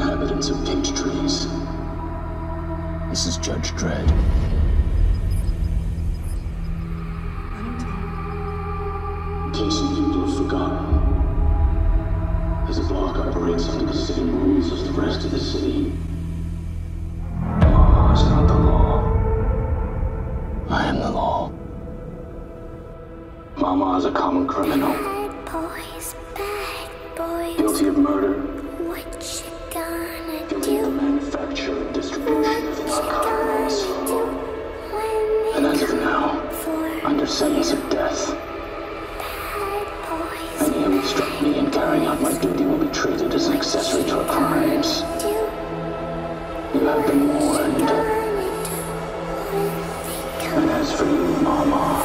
Prince of Peachtrees. This is Judge Dredd. In case you people have forgotten, as a block operates under the same rules as the rest of the city. Law is not the law. I am the law. Ma-Ma is a common criminal, Bad boys, bad boys. guilty of murder, sentence of death, any who obstruct me in carrying out my duty will be treated as an accessory to our crimes. You have been warned. gonna do when they come And as for you, Ma-Ma,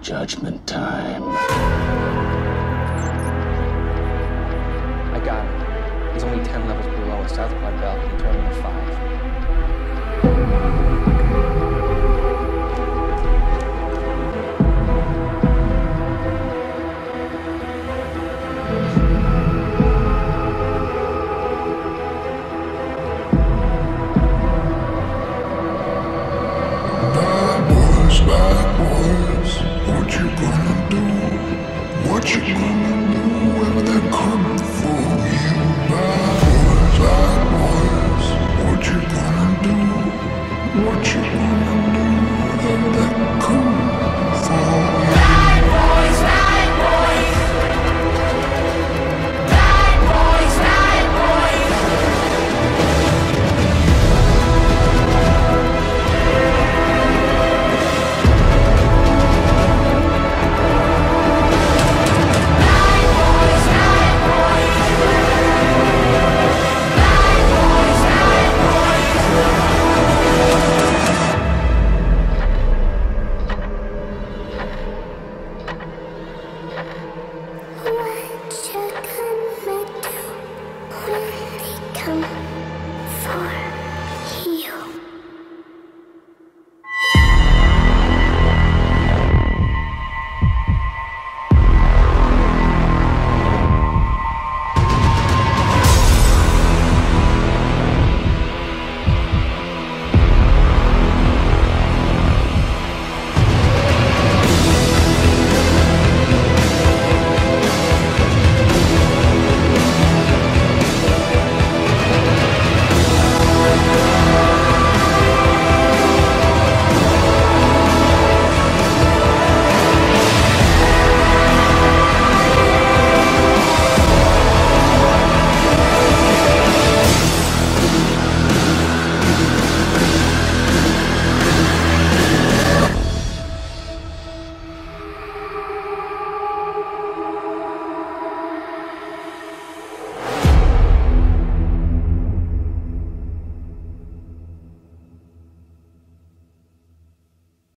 judgment time.